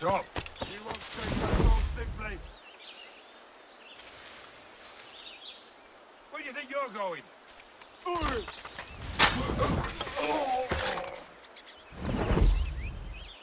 Stop. You won't take that long, simply. Where do you think you're going?